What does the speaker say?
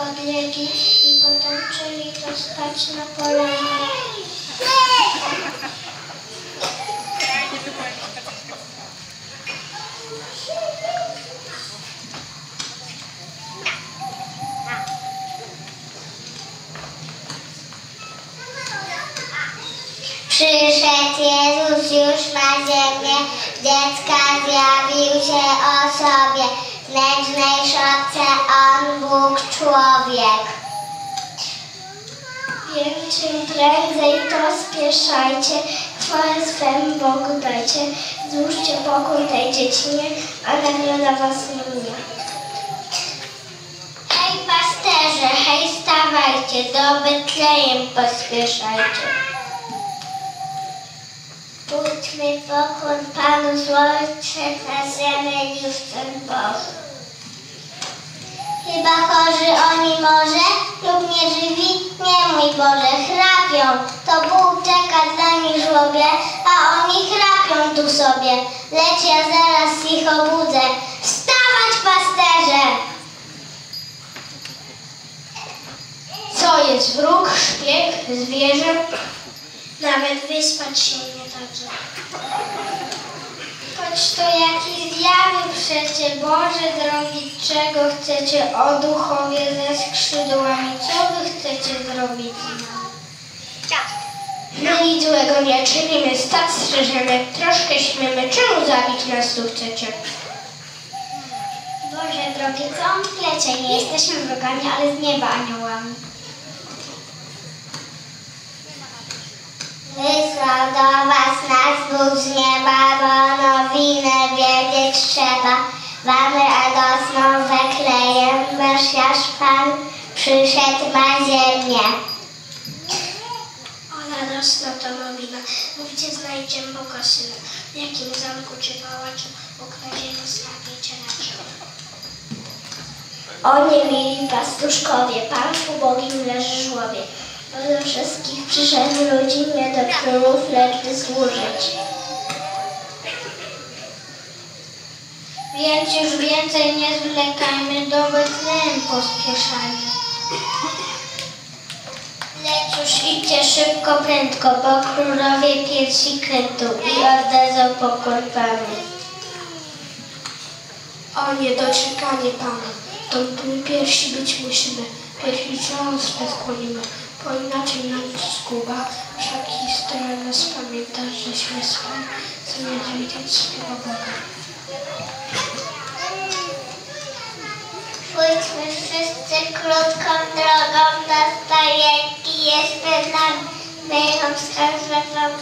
podlegli i potoczyli to spać na polanie. Przyszedł Jezus już na ziemię, dziecka zjawił się osobie, w nędznej szopce On Bóg człowiek. Więc czym prędzej to spieszajcie, chwałę swemu Bogu dajcie, złóżcie pokój tej dziecinie, a nagroda was nie minie. Hej pasterze, hej stawajcie, do Betlejem pospieszajcie. Pójdźmy pokłon Panu Złończek na ziemię już ten. Może lub nieżywi? Nie mój Boże, chrapią. To Bóg czeka dla nich żłobie, a oni chrapią tu sobie. Lecz ja zaraz ich obudzę. Wstawać pasterze! Co jest wróg, szpieg, zwierzę? Nawet wyspać się nie dadzą. Choć to jakiś zjawy przecie, Boże drogi, czego chcecie, o duchowie ze skrzydłami, co wy chcecie zrobić? No nic złego nie czynimy, stać strzeżemy, troszkę śmiemy, czemu zabić nas tu chcecie? Boże drogi, co on plecie? Nie jesteśmy wrogami, ale z nieba aniołami. Wysłał do was nas Bóg z nieba, Mesjasz Pan przyszedł na ziemię. O radosna to nowina, gdzie znajdziemy Boga Syna, w jakim zamku czy pałacu Bóg nadziei stawicie raczył. O nie mieli pastuszkowie, Pan ubogim leży żłobie. Do wszystkich przyszedł ludzi, nie do królów, lecz by służyć. Więc już więcej nie zwlekajmy, do Pospieszajmy. Lecz już idźcie szybko, prędko, bo królowie piersi krętą i oddadzą pokój Panu. O niedoczekanie Pana, to my pierwsi być musimy, pierwsi czoło swe skłonimy, bo inaczej nam zguba, wszak historia nas pamięta, żeśmy spali, zamiast widzieć swego Boga. Pójdźmy wszyscy krótką drogą do stajenki, jest przed nami, my ją wskażę wam